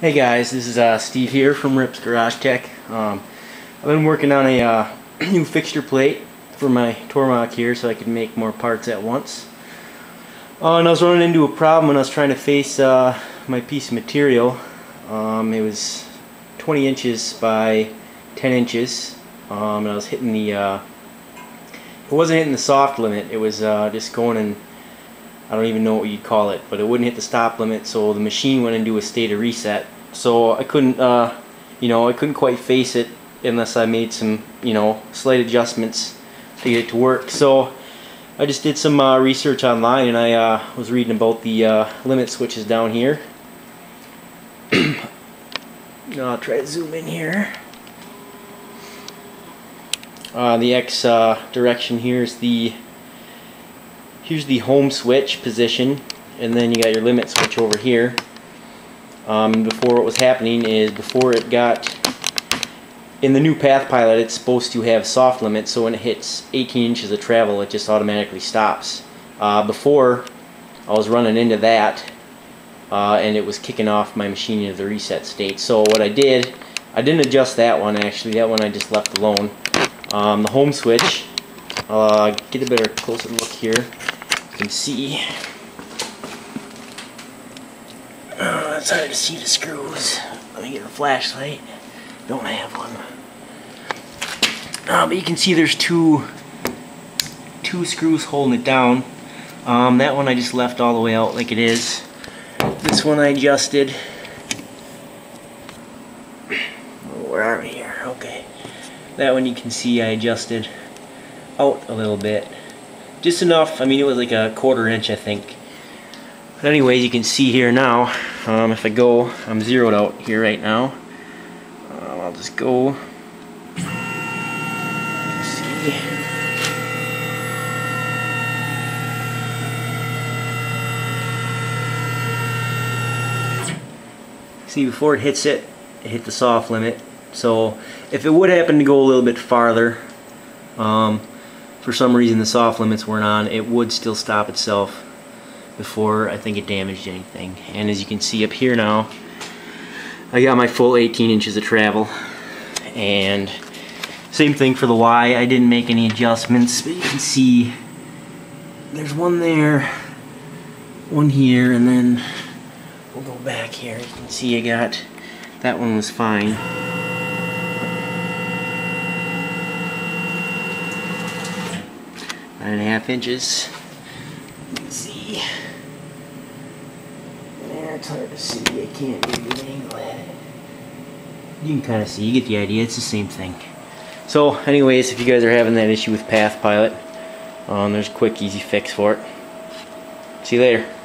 Hey guys, this is uh, Steve here from Ripps Garage Tech. Um, I've been working on a uh, new fixture plate for my Tormach here so I can make more parts at once. Uh, and I was running into a problem when I was trying to face uh, my piece of material. Um, it was 20 inches by 10 inches um, and I was hitting the, uh, it wasn't hitting the soft limit, it was uh, just going in I don't even know what you'd call it, but it wouldn't hit the stop limit, so the machine went into a state of reset. So I couldn't, uh, you know, I couldn't quite face it unless I made some, you know, slight adjustments to get it to work. So I just did some uh, research online and I uh, was reading about the uh, limit switches down here. I'll try to zoom in here. Uh, the X uh, direction here is the here's the home switch position and then you got your limit switch over here. Um, before what was happening is before it got in the new Path Pilot it's supposed to have soft limit so when it hits 18 inches of travel it just automatically stops. Uh, before I was running into that uh, and it was kicking off my machine into the reset state. So what I did I didn't adjust that one actually. That one I just left alone. Um, the home switch uh, get a better closer look here can see. Oh, it's hard to see the screws. Let me get a flashlight. Don't have one. Uh, but you can see there's two two screws holding it down. Um, that one I just left all the way out like it is. This one I adjusted. Where are we here? Okay. That one you can see I adjusted out a little bit just enough. I mean, it was like a quarter inch, I think. But anyways, you can see here now, um, if I go, I'm zeroed out here right now. Um, I'll just go. see. See, before it hits it, it hit the soft limit. So if it would happen to go a little bit farther, um, for some reason the soft limits weren't on, it would still stop itself before I think it damaged anything. And as you can see up here now, I got my full 18 inches of travel. And same thing for the Y. I didn't make any adjustments, but you can see there's one there, one here, and then we'll go back here. You can see I got, that one was fine. Nine and a half inches. You can see. There, it's hard to see. I can't angle it. You can kind of see. You get the idea. It's the same thing. So, anyways, if you guys are having that issue with Path Pilot, um, there's a quick, easy fix for it. See you later.